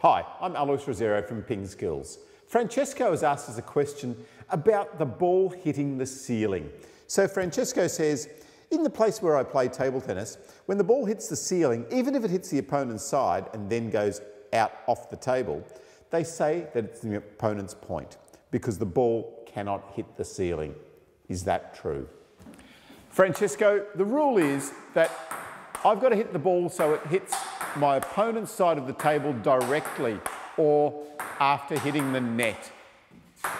Hi, I'm Alois Rosario from PingSkills. Francesco has asked us a question about the ball hitting the ceiling. So Francesco says, in the place where I play table tennis, when the ball hits the ceiling, even if it hits the opponent's side and then goes out off the table, they say that it's the opponent's point because the ball cannot hit the ceiling. Is that true? Francesco, the rule is that I've got to hit the ball so it hits my opponent's side of the table directly or after hitting the net.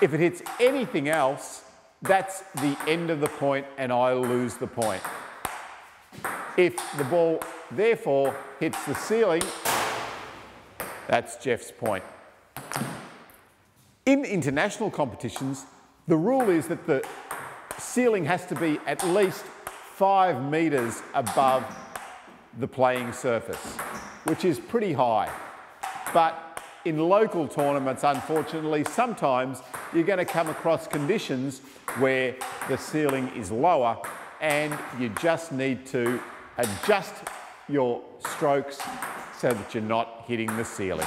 If it hits anything else, that's the end of the point and I lose the point. If the ball therefore hits the ceiling, that's Jeff's point. In international competitions, the rule is that the ceiling has to be at least five metres above the playing surface, which is pretty high. But in local tournaments, unfortunately, sometimes you're going to come across conditions where the ceiling is lower and you just need to adjust your strokes so that you're not hitting the ceiling.